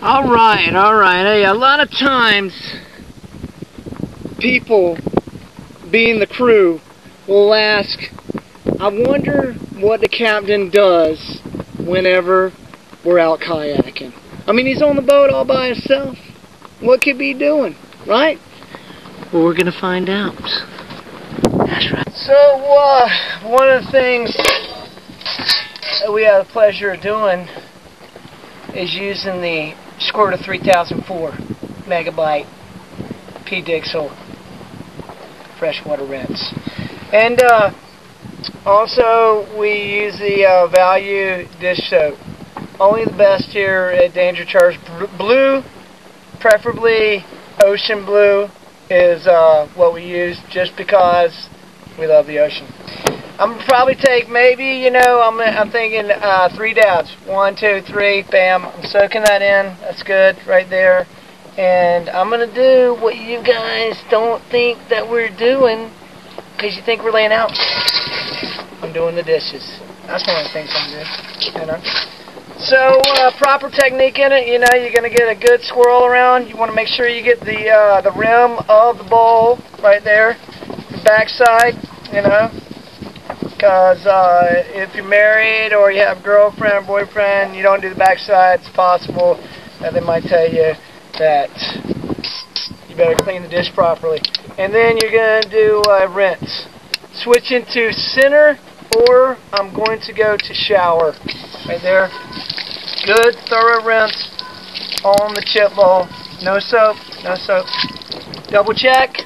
All right, all right. Hey, a lot of times, people, being the crew, will ask, I wonder what the captain does whenever we're out kayaking. I mean, he's on the boat all by himself. What could he be doing, right? Well, we're going to find out. That's right. So, uh, one of the things that we have the pleasure of doing is using the Squirtle 3004 megabyte P-Dixel freshwater rinse. And uh, also we use the uh, value dish soap. Only the best here at Danger Charters. Blue, preferably ocean blue, is uh, what we use just because we love the ocean. I'm gonna probably take maybe, you know, I'm I'm thinking uh, three dabs. One, two, three, bam. I'm soaking that in. That's good right there. And I'm gonna do what you guys don't think that we're doing, because you think we're laying out. I'm doing the dishes. That's one of the things I'm doing. You know. So uh, proper technique in it. You know, you're gonna get a good swirl around. You want to make sure you get the uh, the rim of the bowl right there, the backside. You know because uh, if you're married or you have a girlfriend or boyfriend, you don't do the backside, it's possible that they might tell you that you better clean the dish properly. And then you're going to do uh, rinse. Switch into center or I'm going to go to shower. Right there. Good thorough rinse on the chip bowl. No soap, no soap. Double check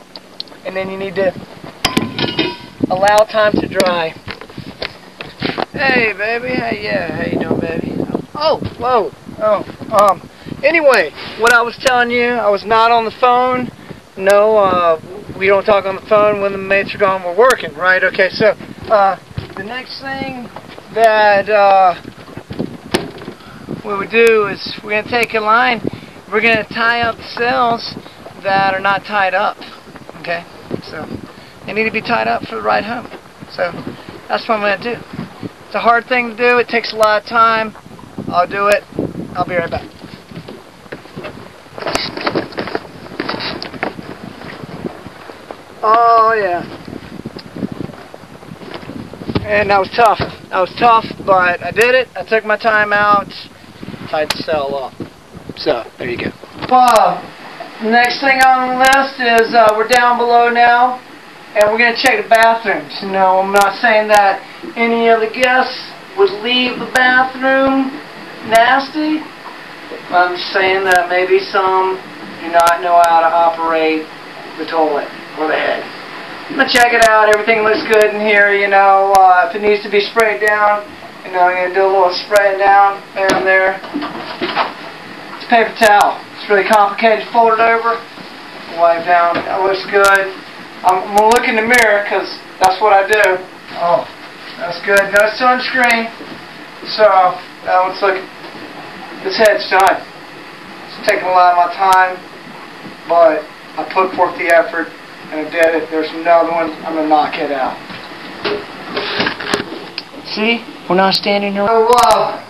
and then you need to allow time to dry. Hey, baby. Hey, yeah. How you doing, baby? Oh, whoa. Oh, um. Anyway, what I was telling you, I was not on the phone. No, uh, we don't talk on the phone when the mates are gone. We're working, right? Okay, so, uh, the next thing that, uh, we would do is we're going to take a line, we're going to tie up cells that are not tied up. Okay? So, they need to be tied up for the ride home. So that's what I'm going to do. It's a hard thing to do. It takes a lot of time. I'll do it. I'll be right back. Oh, yeah. And that was tough. That was tough, but I did it. I took my time out, tied the cell up. So, there you go. Uh, next thing on the list is uh, we're down below now and we're going to check the bathrooms. Know, I'm not saying that any of the guests would leave the bathroom nasty. I'm saying that maybe some do not know how to operate the toilet or the head. I'm going to check it out. Everything looks good in here, you know. Uh, if it needs to be sprayed down, you know, I'm going to do a little spraying down and there. It's paper towel. It's really complicated. Fold it over, wipe down. That looks good. I'm going to look in the mirror because that's what I do. Oh, that's good. No sunscreen. So, that looks like this head's done. It's taking a lot of my time, but I put forth the effort and I did it. There's another one. I'm going to knock it out. See? We're not standing there. So, uh,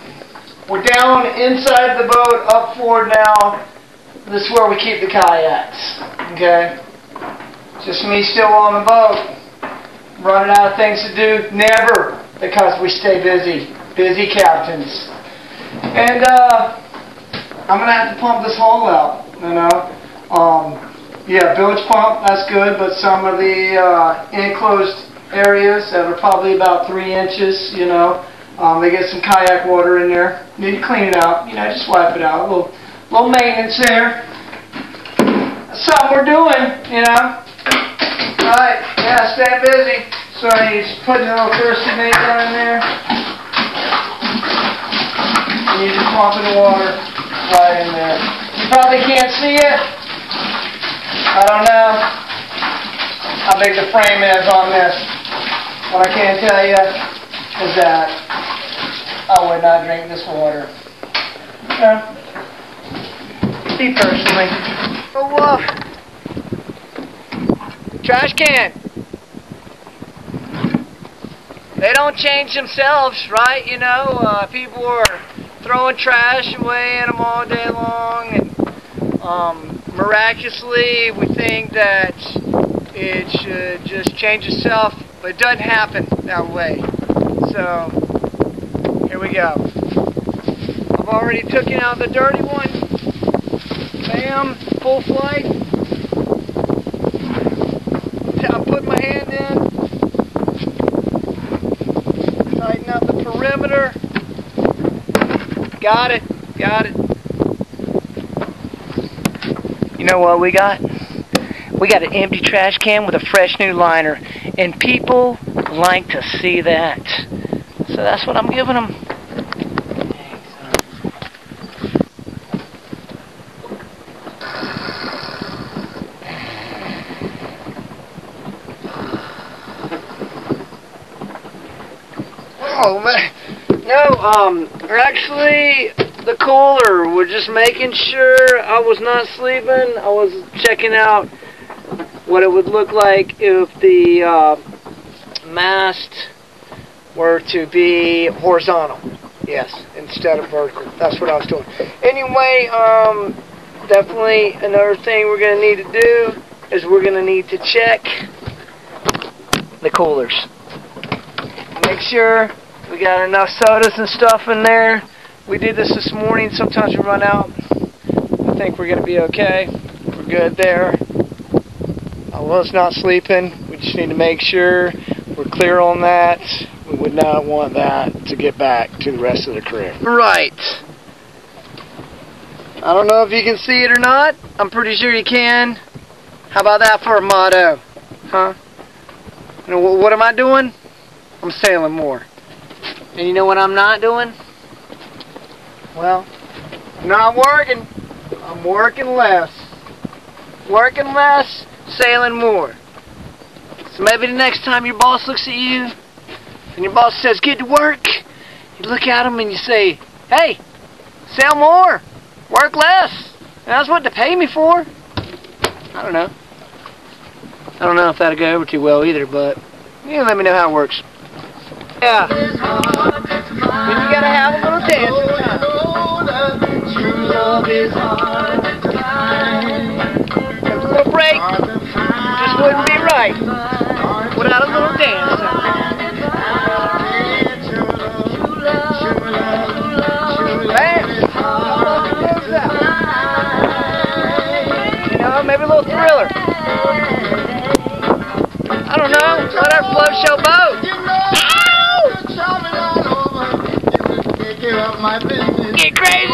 we're down inside the boat, up forward now. This is where we keep the kayaks. Okay? Just me still on the boat, running out of things to do. Never, because we stay busy. Busy captains. And uh, I'm going to have to pump this hole out, you know. Um, yeah, bilge pump, that's good, but some of the uh, enclosed areas that are probably about three inches, you know, um, they get some kayak water in there. Need to clean it out, you know, just wipe it out. A little, little maintenance there. Something we're doing, you know. Alright, yeah, stay busy. So he's putting a little thirsty maker in there. And you're just pumping the water right in there. You probably can't see it. I don't know how big the frame is on this. What I can tell you is that I would not drink this water. No. Me personally. But what? Trash can. They don't change themselves, right? You know, uh, people are throwing trash away in them all day long, and um, miraculously we think that it should just change itself, but it doesn't happen that way. So here we go. I've already taken out the dirty one. Bam, full flight. I'm putting my hand in. Tighten up the perimeter. Got it. Got it. You know what we got? We got an empty trash can with a fresh new liner. And people like to see that. So that's what I'm giving them. Oh man, no. Um, actually, the cooler. We're just making sure I was not sleeping. I was checking out what it would look like if the uh, mast were to be horizontal. Yes, instead of vertical. That's what I was doing. Anyway, um, definitely another thing we're going to need to do is we're going to need to check the coolers. Make sure we got enough sodas and stuff in there. We did this this morning. Sometimes we run out. I think we're going to be okay. We're good there. I was not sleeping. We just need to make sure we're clear on that. We would not want that to get back to the rest of the crew. Right. I don't know if you can see it or not. I'm pretty sure you can. How about that for a motto? Huh? You know, what am I doing? I'm sailing more. And you know what I'm not doing? Well, I'm not working. I'm working less. Working less, sailing more. So maybe the next time your boss looks at you and your boss says, get to work, you look at him and you say, hey, sail more, work less. And that's what they pay me for. I don't know. I don't know if that'll go over too well either, but you let me know how it works. Yeah. Then you gotta have a little dance True love is hard to find. a little break. Just wouldn't be right without a little dance. Get crazy